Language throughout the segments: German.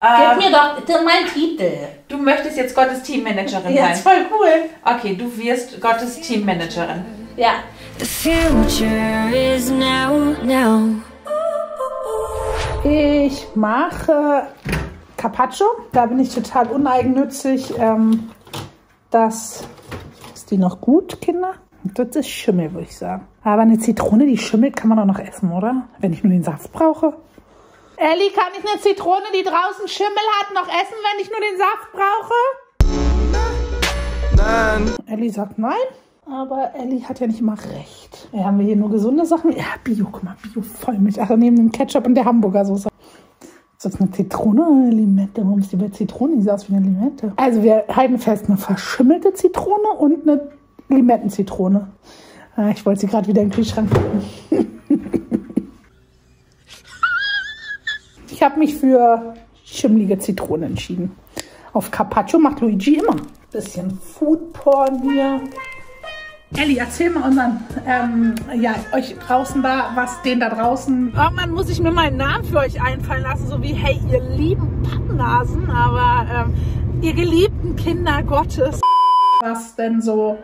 Gib mir doch bitte meinen Titel. Du möchtest jetzt Gottes Teammanagerin Ja, sein. ist voll cool. Okay, du wirst Gottes Teammanagerin. Ja. The future is now, now. Ich mache Carpaccio. Da bin ich total uneigennützig. Ähm, das ist die noch gut, Kinder? Das ist Schimmel, würde ich sagen. Aber eine Zitrone, die schimmelt, kann man doch noch essen, oder? Wenn ich nur den Saft brauche. Elli, kann ich eine Zitrone, die draußen Schimmel hat, noch essen, wenn ich nur den Saft brauche? Nein. Elli sagt nein. Aber Elli hat ja nicht immer recht. Ja, haben wir hier nur gesunde Sachen? Ja, Bio, guck mal, Bio Vollmilch. Ach, neben dem Ketchup und der Hamburger Soße. Ist das eine Zitrone oder eine Limette? Warum ist die bei Zitrone? Die sah aus wie eine Limette. Also wir halten fest, eine verschimmelte Zitrone und eine Limettenzitrone. Ah, ich wollte sie gerade wieder in den Kühlschrank packen. ich habe mich für schimmelige Zitrone entschieden. Auf Carpaccio macht Luigi immer. Bisschen Foodporn hier. Elli, erzähl mal unseren, ähm, ja, euch draußen da, was den da draußen. Irgendwann muss ich mir mal einen Namen für euch einfallen lassen, so wie, hey, ihr lieben Pappnasen, aber ähm, ihr geliebten Kinder Gottes. Was denn so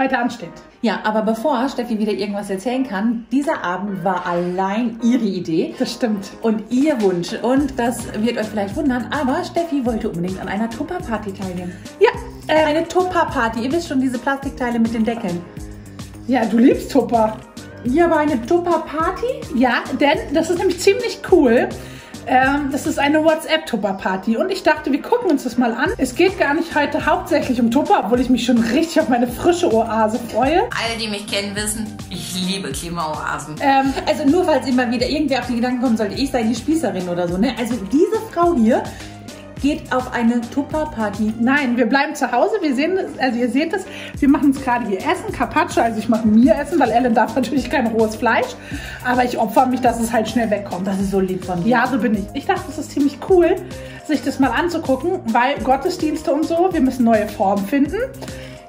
heute ansteht. Ja, aber bevor Steffi wieder irgendwas erzählen kann, dieser Abend war allein ihre Idee Das stimmt. und ihr Wunsch. Und das wird euch vielleicht wundern, aber Steffi wollte unbedingt an einer Tupper-Party teilnehmen. Ja, äh, Eine Tupper-Party, ihr wisst schon, diese Plastikteile mit den Deckeln. ja, du liebst Tupper. Ja, aber eine Tupper-Party? Ja, denn das ist nämlich ziemlich cool. Ähm, das ist eine WhatsApp-Tupper-Party. Und ich dachte, wir gucken uns das mal an. Es geht gar nicht heute hauptsächlich um Tupper, obwohl ich mich schon richtig auf meine frische Oase freue. Alle, die mich kennen, wissen, ich liebe Klimaoasen. Ähm, Also nur falls immer wieder irgendwer auf die Gedanken kommen sollte, ich sei die Spießerin oder so. Ne? Also diese Frau hier geht auf eine Tupper-Party. nein, wir bleiben zu Hause. Wir sehen, das- also ihr seht es, wir machen uns gerade hier Essen, Carpaccio. Also ich mache mir Essen, weil Ellen darf natürlich kein rohes Fleisch. Aber ich opfer mich, dass es halt schnell wegkommt. Das ist so lieb von dir. Ja, so bin ich. Ich dachte, es ist ziemlich cool, sich das mal anzugucken, weil Gottesdienste und so, wir müssen neue Formen finden.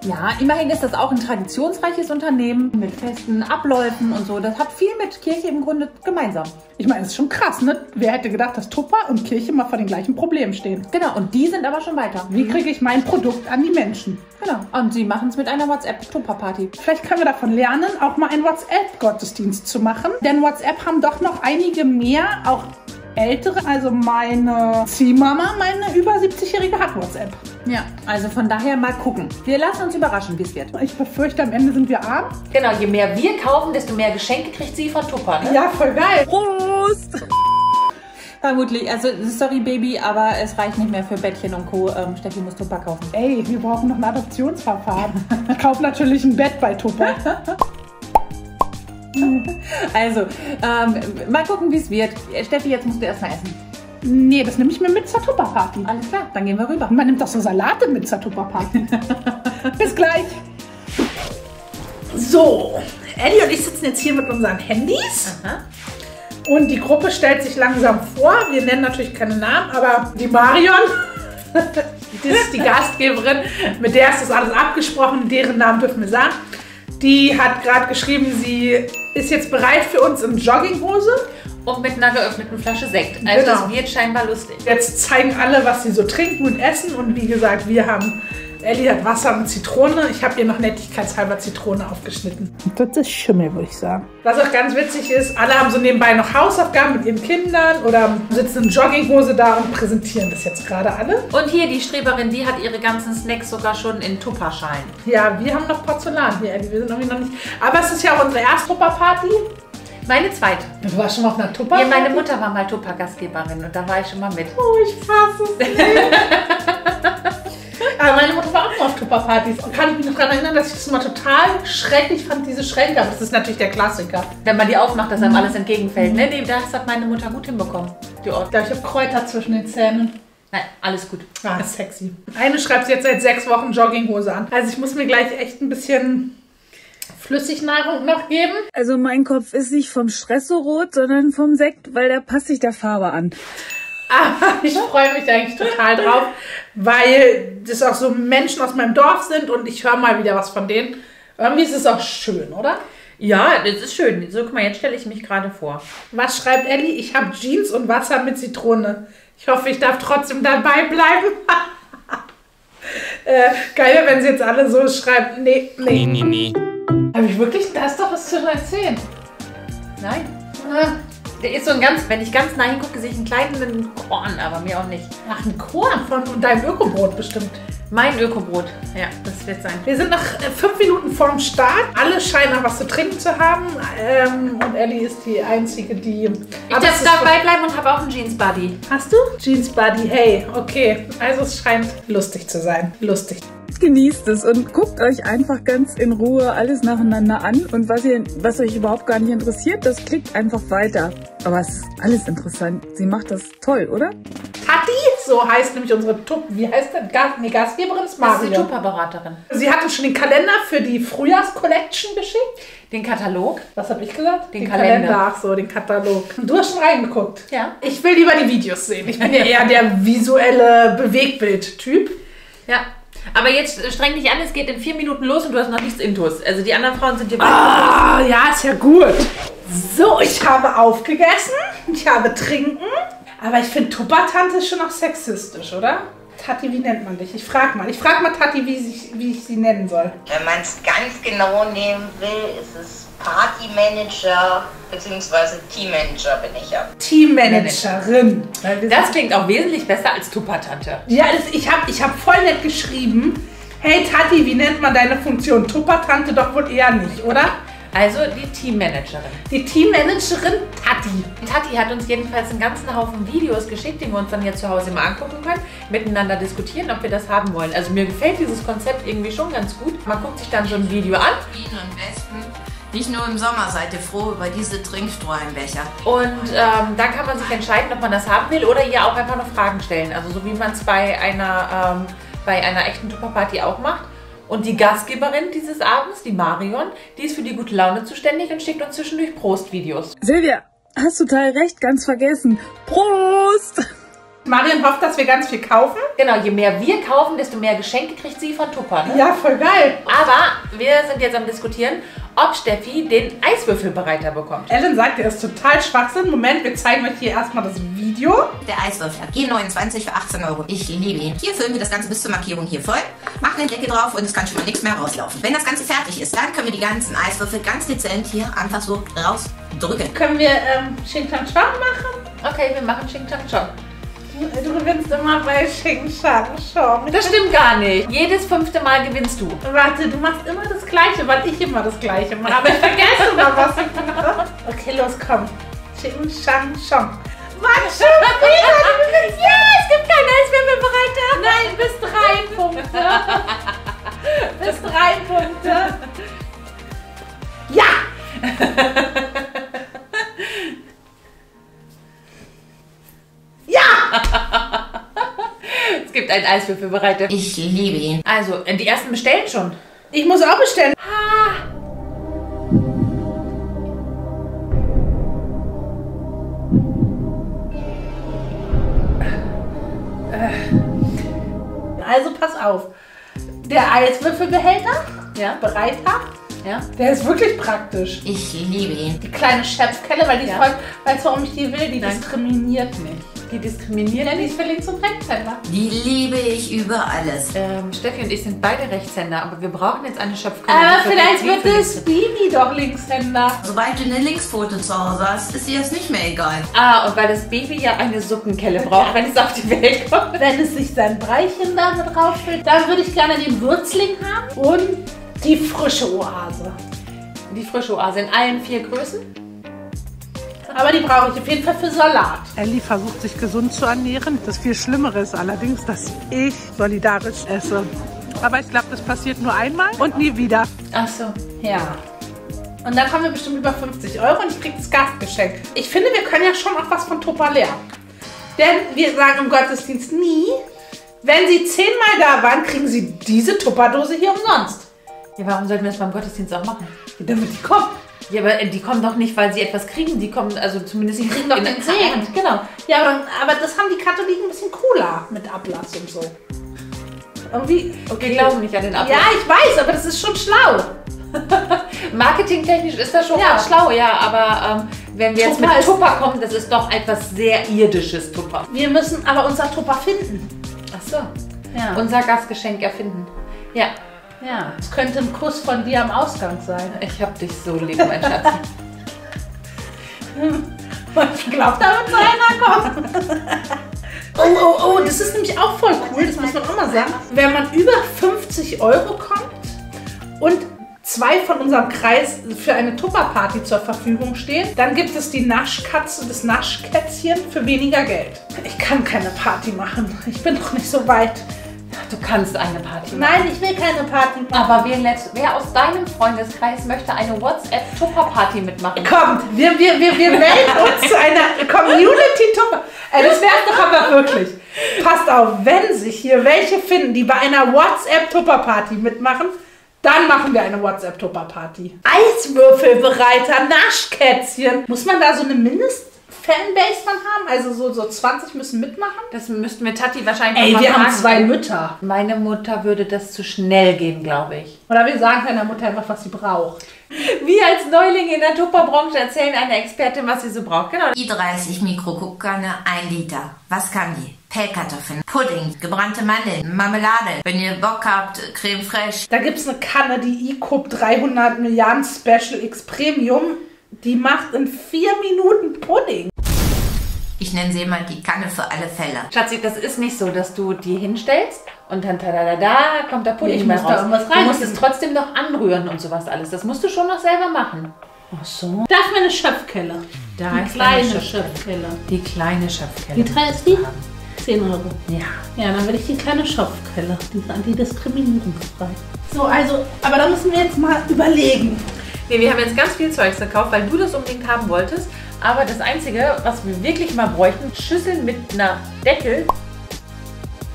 Ja, immerhin ist das auch ein traditionsreiches Unternehmen mit festen Abläufen und so. Das hat viel mit Kirche im Grunde gemeinsam. Ich meine, es ist schon krass, ne? Wer hätte gedacht, dass Tupper und Kirche mal vor den gleichen Problemen stehen? Genau, und die sind aber schon weiter. Wie kriege ich mein Produkt an die Menschen? Genau. Und sie machen es mit einer WhatsApp-Tupper-Party. Vielleicht können wir davon lernen, auch mal einen WhatsApp-Gottesdienst zu machen. Denn WhatsApp haben doch noch einige mehr, auch ältere. Also meine Ziehmama, meine über 70-Jährige hat WhatsApp. Ja, also von daher mal gucken. Wir lassen uns überraschen, wie es wird. Ich befürchte, am Ende sind wir arm. Genau, je mehr wir kaufen, desto mehr Geschenke kriegt sie von Tupper. Ne? Ja, voll geil. Prost! Vermutlich. Also, sorry, Baby, aber es reicht nicht mehr für Bettchen und Co. Ähm, Steffi muss Tupper kaufen. Ey, wir brauchen noch ein Adoptionsverfahren. Ich kaufe natürlich ein Bett bei Tupper. Also, ähm, mal gucken, wie es wird. Steffi, jetzt musst du erstmal essen. Nee, das nehme ich mir mit zur Tupperparty. Alles klar, dann gehen wir rüber. Man nimmt doch so Salate mit zur Tupperparty. Bis gleich. So, Ellie und ich sitzen jetzt hier mit unseren Handys. Und die Gruppe stellt sich langsam vor. Wir nennen natürlich keine Namen, aber die Marion, das ist die Gastgeberin, mit der ist das alles abgesprochen. Deren Namen dürfen wir sagen. Die hat gerade geschrieben, sie ist jetzt bereit für uns in Jogginghose. Und mit einer geöffneten Flasche Sekt. Also Genau. das wird scheinbar lustig. Jetzt zeigen alle, was sie so trinken und essen. Und wie gesagt, wir haben, Ellie hat Wasser und Zitrone. Ich habe ihr noch nettigkeitshalber Zitrone aufgeschnitten. Das ist Schimmel, würde ich sagen. Was auch ganz witzig ist, alle haben so nebenbei noch Hausaufgaben mit ihren Kindern oder sitzen in Jogginghose da und präsentieren das jetzt gerade alle. Und hier die Streberin, die hat ihre ganzen Snacks sogar schon in Tupperschalen. Ja, wir haben noch Porzellan hier, Ellie. Wir sind irgendwie noch nicht. Aber es ist ja auch unsere erste Tupper-Party. Meine zweite. Du warst schon mal auf einer Ja, Tupper-Party? meine Mutter war mal Tupper-Gastgeberin und da war ich schon mal mit. Oh, ich fasse es nicht. Aber meine Mutter war auch mal auf Tupperpartys und kann mich noch daran erinnern, dass ich das immer total schrecklich fand, diese Schränke. Aber das ist natürlich der Klassiker. Wenn man die aufmacht, dass einem alles entgegenfällt. Ne, nee, das hat meine Mutter gut hinbekommen. Die glaube, ich habe Kräuter zwischen den Zähnen. Nein, alles gut. Ah, sexy. Eine schreibt jetzt seit sechs Wochen Jogginghose an. Also ich muss mir gleich echt ein bisschen Flüssignahrung noch geben. Also mein Kopf ist nicht vom Stress so rot, sondern vom Sekt, weil da passt sich der Farbe an. Aber ich freue mich eigentlich total drauf, weil das auch so Menschen aus meinem Dorf sind und ich höre mal wieder was von denen. Irgendwie ist es auch schön, oder? Ja, das ist schön. So, guck mal, jetzt stelle ich mich gerade vor. Was schreibt Ellie? Ich habe Jeans und Wasser mit Zitrone. Ich hoffe, ich darf trotzdem dabei bleiben. äh, geil, wäre, wenn sie jetzt alle so schreiben. Nee, nee. Nee, nee, nee. Habe ich wirklich, da ist doch was zu erzählen. Nein. Ah, Der ist so ein ganz, wenn ich ganz nah hingucke, sehe ich einen kleinen Korn, aber mir auch nicht. Ach, ein Korn von deinem Ökobrot bestimmt. Mein Ökobrot. Ja, das wird sein. Wir sind nach äh, fünf Minuten vorm Start. Alle scheinen noch was zu trinken zu haben. Ähm, und Ellie ist die Einzige, die... Ich darf dabei bleiben und habe auch einen Jeans Buddy. Hast du? Jeans Buddy, hey, okay. Also es scheint lustig zu sein. Lustig. Genießt es und guckt euch einfach ganz in Ruhe alles nacheinander an. Und was, ihr, was euch überhaupt gar nicht interessiert, das klickt einfach weiter. Aber es ist alles interessant. Sie macht das toll, oder? Tati, so heißt nämlich unsere Tup, wie heißt das? Gas, nee, Gastgeberin ist Das ist die Mario. Tupper-Beraterin. Sie hat uns schon den Kalender für die Frühjahrscollection geschickt. Den Katalog. Was habe ich gesagt? Den Kalender. Ach so, den Katalog. Du hast schon reingeguckt. Ja. Ich will lieber die Videos sehen. Ich bin ja eher der visuelle Bewegtbild-Typ. Ja. Aber jetzt streng dich an, es geht in vier Minuten los und du hast noch nichts Intus. Also die anderen Frauen sind dir Ah, ja, ist ja gut. So, ich habe aufgegessen. Ich habe trinken. Aber ich finde, Tuppertante ist schon noch sexistisch, oder? Tati, wie nennt man dich? Ich frage mal. Ich frage mal Tati, wie, sich, wie ich sie nennen soll. Wenn man es ganz genau nehmen will, ist es Partymanager bzw. Teammanager bin ich ja. Teammanagerin. Das klingt auch wesentlich besser als Tuppertante. Ja, das, ich habe ich hab voll nett geschrieben. Hey Tati, wie nennt man deine Funktion? Tuppertante doch wohl eher nicht, oder? Also die Teammanagerin. Die Teammanagerin Tati. Tati hat uns jedenfalls einen ganzen Haufen Videos geschickt, die wir uns dann hier zu Hause mal angucken können, miteinander diskutieren, ob wir das haben wollen. Also mir gefällt dieses Konzept irgendwie schon ganz gut. Man guckt sich dann so ein Video an Wien und Westen. Nicht nur im Sommer seid ihr froh über diese Trinkstrohhalmbecher. und ähm, dann kann man sich entscheiden, ob man das haben will oder ihr auch einfach noch Fragen stellen. Also so wie man es bei einer, ähm, bei einer echten Tupperparty auch macht. Und die Gastgeberin dieses Abends, die Marion, die ist für die gute Laune zuständig und schickt uns zwischendurch Prost-Videos. Silvia, hast total recht, ganz vergessen. Prost! Marion hofft, dass wir ganz viel kaufen. Genau, je mehr wir kaufen, desto mehr Geschenke kriegt sie von Tupper. Ne? Ja, voll geil. Aber wir sind jetzt am diskutieren, ob Steffi den Eiswürfelbereiter bekommt. Ellen sagt, er ist total Schwachsinn. Moment, wir zeigen euch hier erstmal das Video. Der Eiswürfel. G29 für 18 Euro. Ich liebe ihn. Hier füllen wir das Ganze bis zur Markierung hier voll, machen den Deckel drauf und es kann schon mal nichts mehr rauslaufen. Wenn das Ganze fertig ist, dann können wir die ganzen Eiswürfel ganz dezent hier einfach so rausdrücken. Können wir ähm, Xing Shang Shang machen? Okay, wir machen Xing Chang Chong. Du gewinnst immer bei Xing Shang Shang. Das stimmt gar nicht. Jedes fünfte Mal gewinnst du. Warte, du machst immer das Gleiche, weil ich immer das Gleiche mache. Aber ich vergesse immer, was. Okay, los, komm. Xing Shang Shang. Mann, schon wieder. Ja, es gibt keinen Eiswürfelbereiter. Nein, bis drei Punkte. bis drei Punkte. Ja! Es gibt einen Eiswürfelbereiter. Ich liebe ihn. Also, äh, die ersten bestellen schon. Ich muss auch bestellen. Also pass auf. Der Eiswürfelbehälter, Ja. Bereiter, Ja. der ist wirklich praktisch. Ich liebe ihn. Die kleine Schöpfkelle, weil die Ja. voll, weißt du, warum ich die will? Die Nein. diskriminiert nicht. Die diskriminieren Ja, die nicht. ist links und rechtshänder. Die liebe ich über alles. Ähm, Steffi und ich sind beide Rechtshänder, aber wir brauchen jetzt eine Schöpfkelle. Aber vielleicht wird für Bibi doch Linkshänder. Sobald du eine Linkspfote zu Hause hast, ist dir das nicht mehr egal. Ah, und weil das Baby ja eine Suppenkelle braucht, wenn es auf die Welt kommt. Wenn es sich sein Breichen da mit rauffüllt, dann würde ich gerne den Würzling haben und die frische Oase. Die frische Oase in allen vier Größen. Aber die brauche ich auf jeden Fall für Salat. Ellie versucht sich gesund zu ernähren. Das viel Schlimmere ist allerdings, dass ich solidarisch esse. Aber ich glaube, das passiert nur einmal und nie wieder. Ach so. Ja. Und dann haben wir bestimmt über 50 Euro und ich kriege das Gastgeschenk. Ich finde, wir können ja schon auch was von Topa lernen. Denn wir sagen im Gottesdienst nie, wenn Sie zehnmal da waren, kriegen Sie diese Tupperdose hier umsonst. Ja, warum sollten wir das beim Gottesdienst auch machen? Damit die kommen. Ja, aber äh, die kommen doch nicht, weil sie etwas kriegen. Die kommen, also zumindest die kriegen doch den Segen. Genau. Ja, aber, aber das haben die Katholiken ein bisschen cooler mit Ablass und so. Irgendwie. Wir glauben nicht an den Ablass. Ja, ich weiß, aber das ist schon schlau. Marketingtechnisch ist das schon Ja. schlau, ja, aber ähm, wenn wir jetzt Tupper mit ist- Tupper kommen, das ist doch etwas sehr irdisches Tupper. Wir müssen aber unser Tupper finden. Ach so. Ja. Unser Gastgeschenk erfinden. Ja, ja. Es könnte ein Kuss von dir am Ausgang sein. ich hab dich so lieb, mein Schatz. Ich glaube, da wird so einer kommen. Oh, oh, oh, das ist nämlich auch voll cool, das muss man auch mal sagen. Wenn man über 50 Euro kommt und zwei von unserem Kreis für eine Tupperparty zur Verfügung stehen, dann gibt es die Naschkatze, das Naschkätzchen für weniger Geld. Ich kann keine Party machen. Ich bin doch nicht so weit. Du kannst eine Party machen. Nein, ich will keine Party machen. Aber wer, wer aus deinem Freundeskreis möchte eine WhatsApp-Tupper-Party mitmachen? Kommt, wir, wir, wir, wir melden uns zu einer Community-Tupper. Ey, das wär's doch aber wirklich. Passt auf, wenn sich hier welche finden, die bei einer WhatsApp-Tupper-Party mitmachen, dann machen wir eine WhatsApp-Tupper-Party. Eiswürfelbereiter, Naschkätzchen. Muss man da so eine Mindest-Fanbase dann haben? Also so, so 20 müssen mitmachen? Das müssten wir Tati wahrscheinlich Ey, wir haben fragen. zwei Mütter. Meine Mutter würde das zu schnell gehen, glaube ich. Oder wir sagen deiner Mutter einfach, was sie braucht. Wir als Neulinge in der Tupperbranche erzählen einer Expertin, was sie so braucht. Genau. i30 Mikroguckkanne, 1 Liter. Was kann die? Pellkartoffeln, Pudding, gebrannte Mandeln, Marmelade. Wenn ihr Bock habt, Creme fraiche. Da gibt es eine Kanne, die iCoop 300 Milliarden Special X Premium. Die macht in vier Minuten Pudding. Ich nenne sie mal die Kanne für alle Fälle. Schatzi, das ist nicht so, dass du die hinstellst und dann da kommt der Pudding Nee, ich mal muss da raus. irgendwas du musst es trotzdem noch anrühren und sowas alles. Das musst du schon noch selber machen. Ach so. Da ist meine Schöpfkelle. Da die ist kleine deine Schöpfkelle. Die kleine Schöpfkelle. Wie teuer ist die? 10 Euro. Ja. Ja, dann will ich die kleine Schöpfkelle. Die ist antidiskriminierungsfrei. So, also, aber da müssen wir jetzt mal überlegen. Nee, wir haben jetzt ganz viel Zeugs gekauft, weil du das unbedingt haben wolltest. Aber das Einzige, was wir wirklich mal bräuchten, Schüsseln mit einer Deckel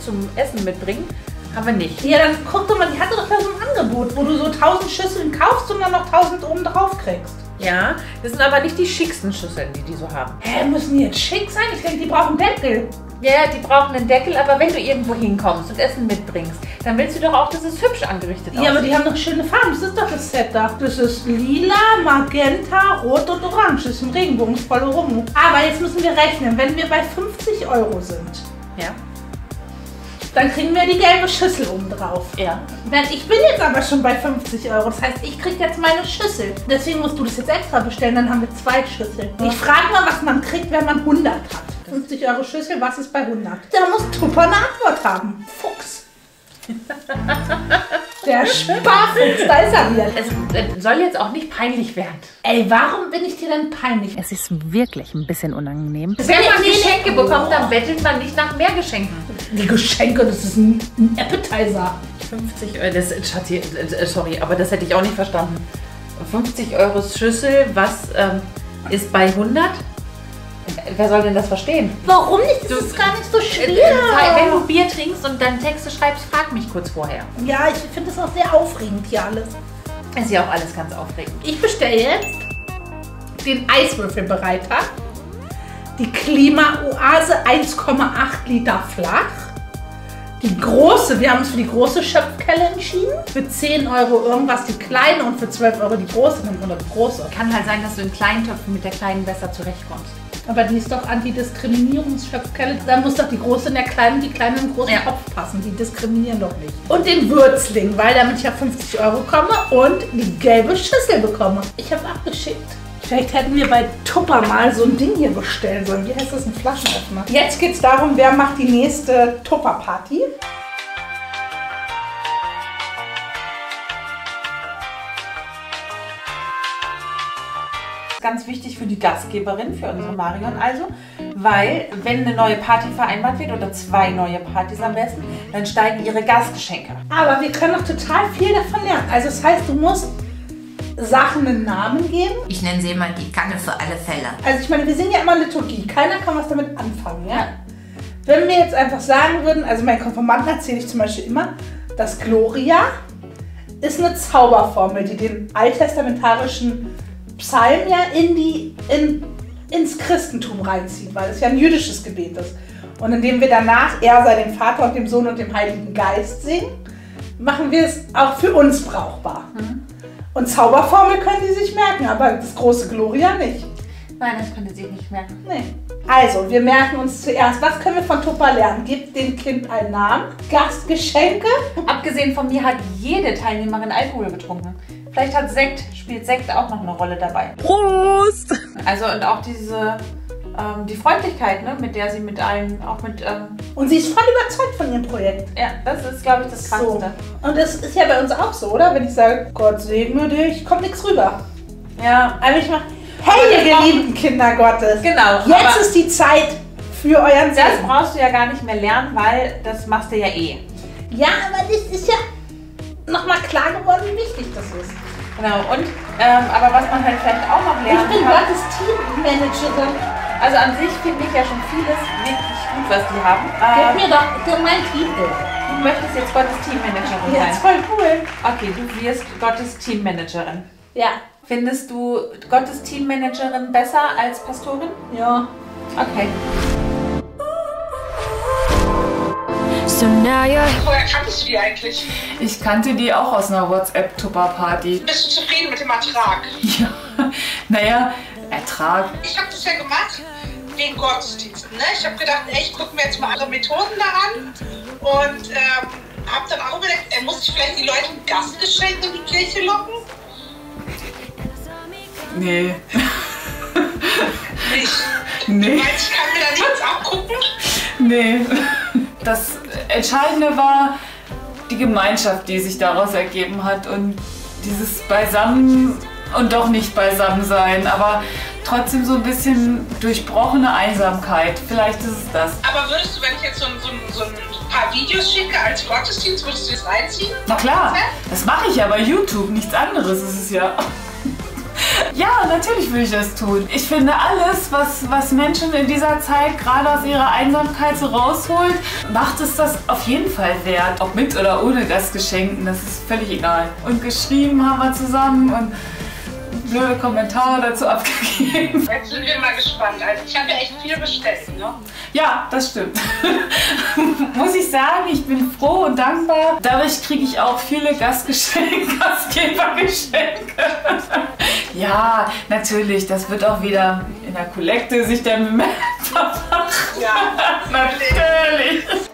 zum Essen mitbringen, haben wir nicht. Ja, dann guck doch mal, die hatte doch da so ein Angebot, wo du so 1000 Schüsseln kaufst und dann noch 1000 oben drauf kriegst. Ja, das sind aber nicht die schicksten Schüsseln, die die so haben. Hä, müssen die jetzt schick sein? Ich denke, die brauchen Deckel. Ja, die brauchen einen Deckel, aber wenn du irgendwo hinkommst und Essen mitbringst, dann willst du doch auch, dass es hübsch angerichtet Ja, aber die haben doch schöne Farben. Das ist doch das Set da. Das ist lila, magenta, rot und orange. Das ist ein regenbogenvolle Rum. Aber jetzt müssen wir rechnen. Wenn wir bei 50 Euro sind, Ja. dann kriegen wir die gelbe Schüssel oben drauf. Ja. Wenn, ich bin jetzt aber schon bei 50 Euro. Das heißt, ich krieg jetzt meine Schüssel. Deswegen musst du das jetzt extra bestellen. Dann haben wir zwei Schüsseln. Ich frage mal, was man kriegt, wenn man 100 hat. 50 Euro Schüssel, was ist bei 100? Da muss Tupper eine Antwort haben. Fuchs. Der Sparfuchs, da ist er wieder. Es äh, soll jetzt auch nicht peinlich werden. Ey, warum bin ich dir denn peinlich? Es ist wirklich ein bisschen unangenehm. Wenn man. Geschenke bekommt, dann bettelt man nicht nach mehr Geschenken. Die Geschenke, das ist ein, ein Appetizer. 50 Euro, das, Schatzi, äh, sorry, aber das hätte ich auch nicht verstanden. 50 Euro Schüssel, was ähm, ist bei 100? Wer soll denn das verstehen? Warum nicht? Das ist gar nicht so Äh, schwer. Wenn du Bier trinkst und dann Texte schreibst, frag mich kurz vorher. Ja, ich finde das auch sehr aufregend hier alles. Ist ja auch alles ganz aufregend. Ich bestelle jetzt den Eiswürfelbereiter, die Klimaoase 1,8 Liter flach, die große, wir haben uns für die große Schöpfkelle entschieden, für 10 Euro irgendwas die kleine und für 12 Euro die große, dann wir die große. Kann halt sein, dass du in kleinen Töpfen mit der kleinen besser zurechtkommst. Aber die ist doch Antidiskriminierungsschöpfkelle. Da muss doch die große in der kleinen, die kleine im großen Ja. Topf passen. Die diskriminieren doch nicht. Und den Würzling, weil damit ich auf 50 Euro komme und die gelbe Schüssel bekomme. Ich habe abgeschickt. Vielleicht hätten wir bei Tupper mal so ein Ding hier bestellen sollen. Wie heißt das? Ein Flaschenöffner. Jetzt geht es darum, wer macht die nächste Tupper-Party. Ganz wichtig für die Gastgeberin, für unsere Marion also, weil wenn eine neue Party vereinbart wird oder zwei neue Partys am besten, dann steigen ihre Gastgeschenke. Aber wir können noch total viel davon lernen. Also das heißt, du musst Sachen einen Namen geben. Ich nenne sie mal die Kanne für alle Fälle. Also ich meine, wir sind ja immer Liturgie. Keiner kann was damit anfangen, ja? Wenn wir jetzt einfach sagen würden, also meinen Konformanten erzähle ich zum Beispiel immer, dass Gloria ist eine Zauberformel, die den alttestamentarischen Psalm ja in die, in, ins Christentum reinzieht, weil es ja ein jüdisches Gebet ist. Und indem wir danach er sei dem Vater und dem Sohn und dem Heiligen Geist singen, machen wir es auch für uns brauchbar. Und Zauberformel können die sich merken, aber das große Gloria nicht. Nein, das könnt ihr sich nicht merken. Nee. Also, wir merken uns zuerst, was können wir von Tupper lernen? Gib dem Kind einen Namen, Gastgeschenke. Abgesehen von mir hat jede Teilnehmerin Alkohol getrunken. Vielleicht hat Sekt, spielt Sekt auch noch eine Rolle dabei. Prost! Also und auch diese, ähm, die Freundlichkeit, ne, mit der sie mit allen, auch mit, ähm, Und sie ist voll überzeugt von ihrem Projekt. ja, das ist, glaube ich, das So. Krasseste. Und das ist ja bei uns auch so, oder? Wenn ich sage, Gott segne dich, kommt nichts rüber. Ja, Aber ich mache, hey, das ihr geliebten Kinder Gottes. genau. Jetzt ist die Zeit für euren das Segen. brauchst du ja gar nicht mehr lernen, weil das machst du ja eh. Ja, aber das ist ja nochmal klar geworden, wie wichtig das ist. Genau, und, ähm, aber was man halt vielleicht auch noch Ich lernen bin kann, Gottes Teammanagerin. also an sich finde ich ja schon vieles wirklich gut, was die haben. Gib Ähm, mir doch bitte mein Titel. du möchtest jetzt Gottes Teammanagerin Ja, sein. voll cool. Okay, du wirst Gottes Teammanagerin. Ja. Findest du Gottes Teammanagerin besser als Pastorin? Ja. Okay. So now you're Woher kanntest du die eigentlich? Ich kannte die auch aus einer WhatsApp-Tupper-Party. Bist du zufrieden mit dem Ertrag? Ja, naja, Ertrag. Ich habe das ja gemacht wegen Gottesdiensten. Ne? Ich habe gedacht, ey, ich gucke mir jetzt mal andere Methoden da an und ähm, habe dann auch gedacht, ey, muss ich vielleicht die Leute ein Gastgeschenk in die Kirche locken? Nee. Nicht. Nee. Weil ich kann mir da nichts abgucken. Nee. Das Entscheidende war die Gemeinschaft, die sich daraus ergeben hat und dieses Beisammen und doch nicht beisammen sein, aber trotzdem so ein bisschen durchbrochene Einsamkeit. Vielleicht ist es das. Aber würdest du, wenn ich jetzt so, ein- so, so ein paar Videos schicke als Gottesdienst, würdest du das reinziehen? Na klar, das mache ich ja bei YouTube, nichts anderes ist es ja. Ja, natürlich will ich das tun. Ich finde alles, was, was Menschen in dieser Zeit gerade aus ihrer Einsamkeit so rausholt, macht es das auf jeden Fall wert. Ob mit oder ohne Gastgeschenken, das ist völlig egal. Und geschrieben haben wir zusammen und blöde Kommentare dazu abgegeben. Jetzt sind wir mal gespannt. Also ich habe ja echt viel bestellt, ne? Ja, das stimmt. Muss ich sagen, ich bin froh und dankbar. Dadurch kriege ich auch viele Gastgeschenke, Gastgebergeschenke. ja, natürlich, das wird auch wieder in der Kollekte sich dann bemerkbar machen. ja, natürlich.